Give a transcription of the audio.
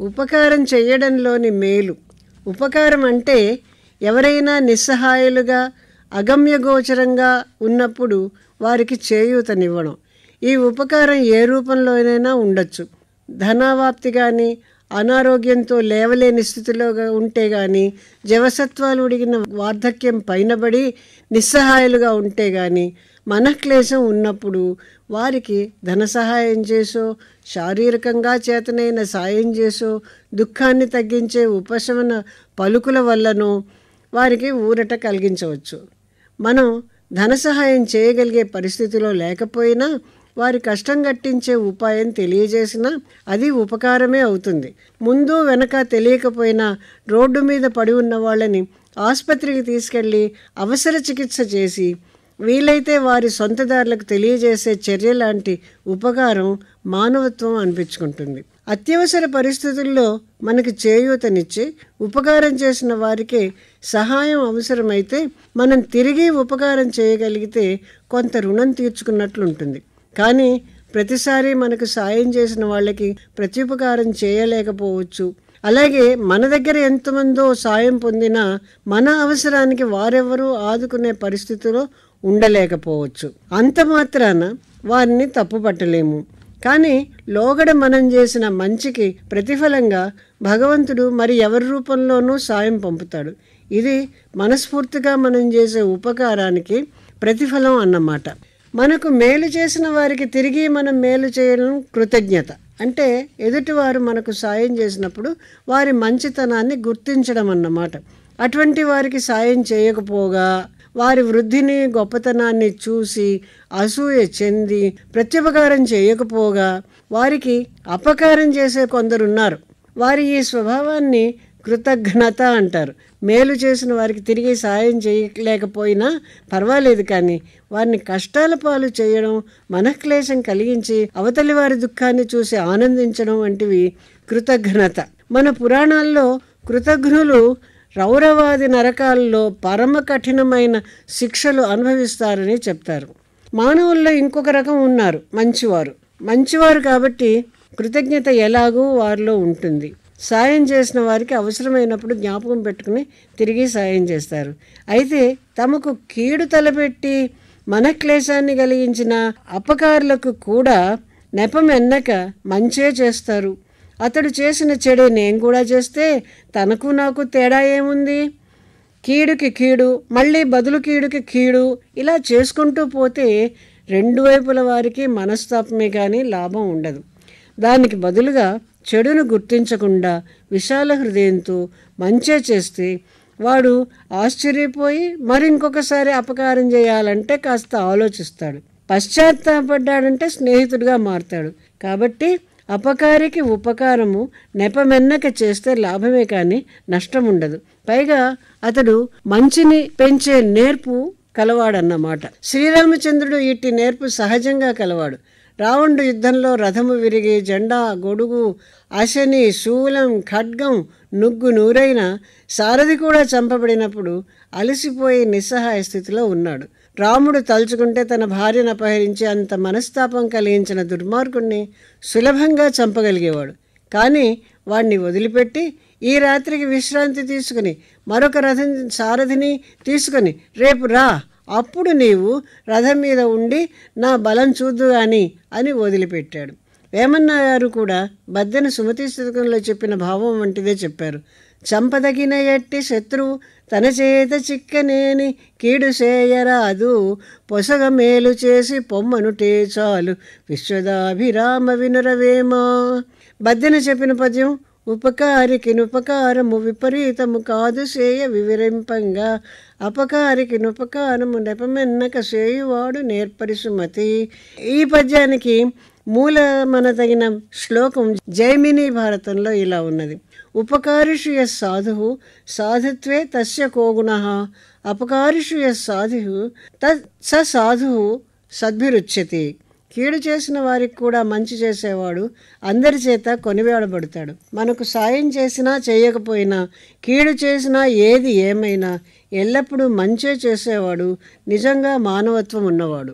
ఉపకారం చేయడంలోని మేలు. ఉపకారం అంటే ఎవరైనా నిస్సహాయులుగా అగమ్యగోచరంగా ఉన్నప్పుడు వారికి చేయూతనివ్వడం. ఈ ఉపకారం ఏ రూపంలోనైనా ఉండొచ్చు. ధనావాప్తి కానీ అనారోగ్యంతో లేవలేని స్థితిలో ఉంటే కానీ జవసత్వాలు ఉడిగిన వార్ధక్యం పైనబడి నిస్సహాయులుగా ఉంటే కానీ మనక్లేశం ఉన్నప్పుడు వారికి ధన సహాయం చేసో శారీరకంగా చేతనైన సాయం చేసో దుఃఖాన్ని తగ్గించే ఉపశమన పలుకుల వల్లనో వారికి ఊరట కలిగించవచ్చు. మనం ధన సహాయం చేయగలిగే పరిస్థితిలో లేకపోయినా వారి కష్టం గట్టించే ఉపాయం తెలియజేసినా అది ఉపకారమే అవుతుంది. ముందు వెనక తెలియకపోయినా రోడ్డు మీద పడి ఉన్న వాళ్ళని ఆసుపత్రికి తీసుకెళ్ళి అవసర చికిత్స చేసి వీలైతే వారి సొంతదారులకు తెలియజేసే చర్య లాంటి ఉపకారం మానవత్వం అనిపించుకుంటుంది. అత్యవసర పరిస్థితుల్లో మనకి చేయూతనిచ్చి ఉపకారం చేసిన వారికి సహాయం అవసరమైతే మనం తిరిగి ఉపకారం చేయగలిగితే కొంత రుణం తీర్చుకున్నట్లు ఉంటుంది కానీ ప్రతిసారి మనకు సాయం చేసిన వాళ్ళకి ప్రత్యుపకారం చేయలేకపోవచ్చు. అలాగే మన దగ్గర ఎంతమందో సాయం పొందినా మన అవసరానికి వారెవరూ ఆదుకునే పరిస్థితిలో ఉండలేకపోవచ్చు. అంత మాత్రాన వారిని తప్పుపట్టలేము. కానీ లోగడ మనం చేసిన మంచికి ప్రతిఫలంగా భగవంతుడు మరి ఎవరి రూపంలోనూ సాయం పంపుతాడు. ఇది మనస్ఫూర్తిగా మనం చేసే ఉపకారానికి ప్రతిఫలం అన్నమాట. మనకు మేలు చేసిన వారికి తిరిగి మనం మేలు చేయడం కృతజ్ఞత. అంటే ఎదుటివారు మనకు సాయం చేసినప్పుడు వారి మంచితనాన్ని గుర్తించడం అన్నమాట. అటువంటి వారికి సాయం చేయకపోగా వారి వృద్ధిని గొప్పతనాన్ని చూసి అసూయ చెంది ప్రత్యుపకారం చేయకపోగా వారికి అపకారం చేసే కొందరున్నారు. వారి ఈ స్వభావాన్ని కృతజ్ఞత అంటారు. మేలు చేసిన వారికి తిరిగి సాయం చేయలేకపోయినా పర్వాలేదు కానీ వారిని కష్టాల పాలు చేయడం మనఃక్లేశం కలిగించి అవతలి వారి దుఃఖాన్ని చూసి ఆనందించడం వంటివి కృతజ్ఞత. మన పురాణాల్లో కృతజ్ఞులు రౌరవాది నరకాల్లో పరమ కఠినమైన శిక్షలు అనుభవిస్తారని చెప్తారు. మానవుల్లో ఇంకొక రకం ఉన్నారు మంచివారు. మంచివారు కాబట్టి కృతజ్ఞత ఎలాగూ వారిలో ఉంటుంది. సాయం చేసిన వారికి అవసరమైనప్పుడు జ్ఞాపకం పెట్టుకుని తిరిగి సాయం చేస్తారు. అయితే తమకు కీడు తలపెట్టి మనక్లేశాన్ని కలిగించిన అపకారులకు కూడా నెపం ఎన్నక మంచే చేస్తారు. అతడు చేసిన చెడు నేను కూడా చేస్తే తనకు నాకు తేడా ఏముంది? కీడుకి కీడు మళ్ళీ బదులు కీడుకి కీడు ఇలా చేసుకుంటూ పోతే రెండు వైపుల వారికి మనస్తాపమే కానీ లాభం ఉండదు. దానికి బదులుగా చెడును గుర్తించకుండా విశాల హృదయంతో మంచే చేస్తే వాడు ఆశ్చర్యపోయి మరింకొకసారి అపకారం చేయాలంటే కాస్త ఆలోచిస్తాడు. పశ్చాత్తాపడ్డాడంటే స్నేహితుడిగా మారుతాడు. కాబట్టి అపకారికి ఉపకారము నెపమెన్నక చేస్తే లాభమే కానీ నష్టం ఉండదు పైగా అతడు మంచిని పెంచే నేర్పు కలవాడన్నమాట. శ్రీరామచంద్రుడు ఇట్టి నేర్పు సహజంగా కలవాడు. రావణుడు యుద్ధంలో రథము విరిగి జెండా గొడుగు అశని శూలం ఖడ్గం నుగ్గు నూరైన సారథి కూడా చంపబడినప్పుడు అలసిపోయి నిస్సహాయ స్థితిలో ఉన్నాడు. రాముడు తలుచుకుంటే తన భార్యను అపహరించి అంత మనస్తాపం కలిగించిన దుర్మార్గుణ్ణి సులభంగా చంపగలిగేవాడు. కానీ వాణ్ణి వదిలిపెట్టి ఈ రాత్రికి విశ్రాంతి తీసుకుని మరొక రథం సారథిని తీసుకుని రేపు రా అప్పుడు నీవు రథం మీద ఉండి నా బలం చూద్దు గాని అని వదిలిపెట్టాడు. వేమన్న గారు కూడా బద్దెన సుమతి శతకంలో చెప్పిన భావం వంటిదే చెప్పారు. చంపదగిన ఎట్టి శత్రువు తన చేత చిక్కనేని కీడు చేయరాదు. పొసగ మేలు చేసి పొమ్మనుటే చాలు. విశ్వదాభిరామ వినురవేమా? బద్దెన చెప్పిన పద్యం ఉపకారికినుపకారము విపరీతము కాదు సేయ వివరింపంగా. అపకారికినుపకారము నెపమెన్నక సేయువాడు నేర్పరి సుమతి ఈ పద్యానికి మూలమన తగిన శ్లోకం జైమిని భారతంలో ఇలా ఉన్నది. ఉపకారిషు యస్ సాధు సాధుత్వే తస్య కోగుణ. అపకారిషు యస్ సాధు తత్ స సాధు సద్భిరుచ్యతి. కీడు చేసిన వారికి కూడా మంచి చేసేవాడు అందరి చేత కొనివేడబడతాడు మనకు సాయం చేసినా చేయకపోయినా కీడు చేసినా ఏది ఏమైనా ఎల్లప్పుడూ మంచే చేసేవాడు నిజంగా మానవత్వం ఉన్నవాడు.